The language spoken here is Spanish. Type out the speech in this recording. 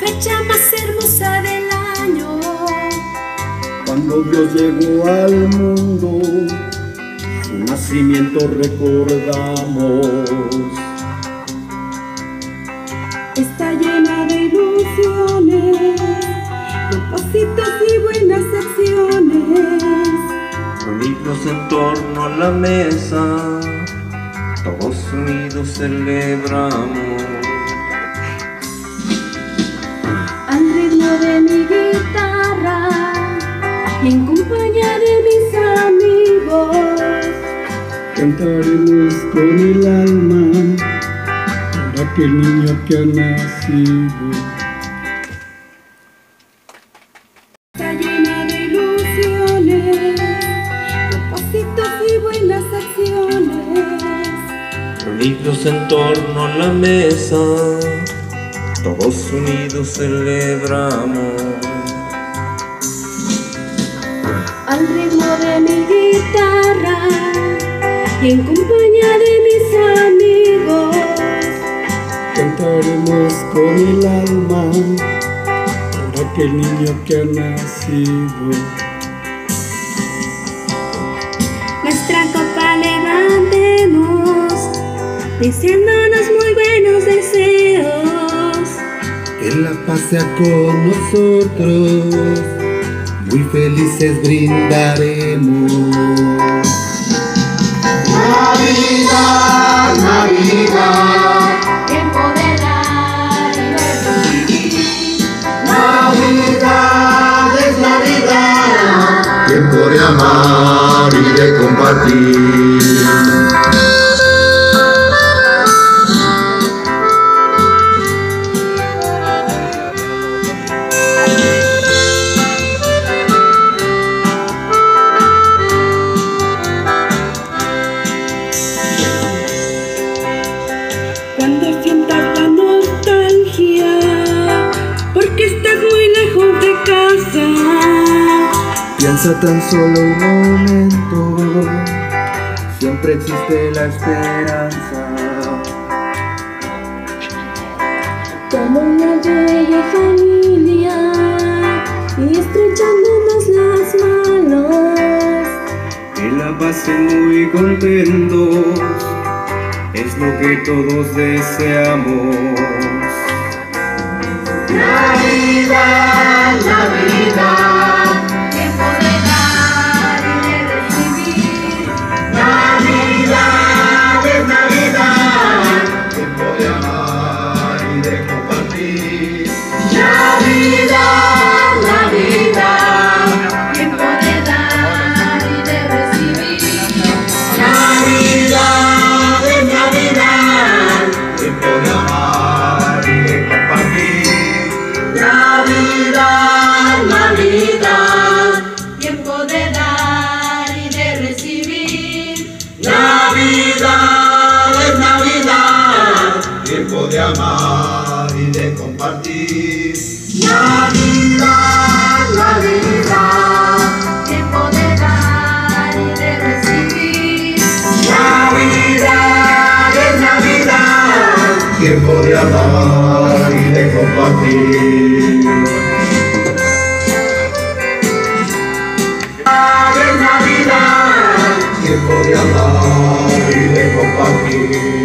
fecha más hermosa del año. Cuando Dios llegó al mundo, su nacimiento recordamos. Está llena de ilusiones, propósitos y buenas acciones. Unidos en torno a la mesa, todos unidos celebramos. Con el alma para aquel niño que ha nacido. Está llena de ilusiones, propósitos y buenas acciones. Reunidos en torno a la mesa, todos unidos celebramos. Al ritmo de mi guitarra y en compañía de mis amigos. Cantaremos con el alma para aquel niño que ha nacido. Nuestra copa levantemos, deseándonos muy buenos deseos. Que la paz sea con nosotros, muy felices brindaremos. Navidad, Navidad, Tiempo de dar y recibir. Navidad es Navidad, tiempo de amar y de compartir. Piensa tan solo un momento, siempre existe la esperanza. Como una bella familia y estrechándonos las manos. Que la pasen muy contentos, es lo que todos deseamos. De amar y de compartir. Navidad, Navidad, Tiempo de dar y de recibir. Navidad es Navidad, tiempo de amar y de compartir. Es Navidad, tiempo de amar y de compartir.